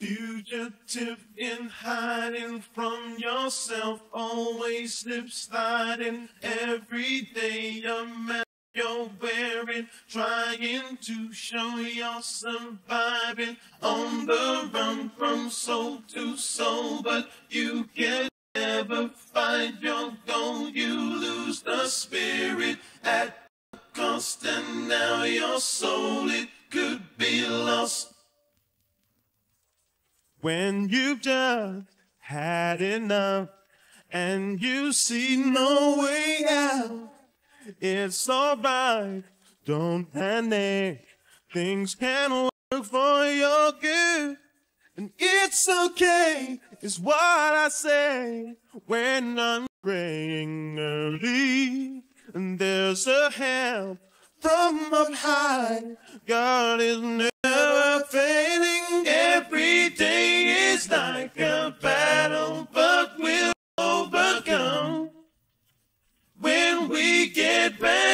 Fugitive in hiding from yourself, always slip sliding every day. A mask you're wearing, trying to show you're surviving on the run from soul to soul, but you can never find your goal. You lose the spirit at cost, and now your soul it When you've just had enough and you see no way out, it's alright, don't panic. Things can work for your good. And it's okay, is what I say when I'm praying early. And there's a help from up high. God is never we get back.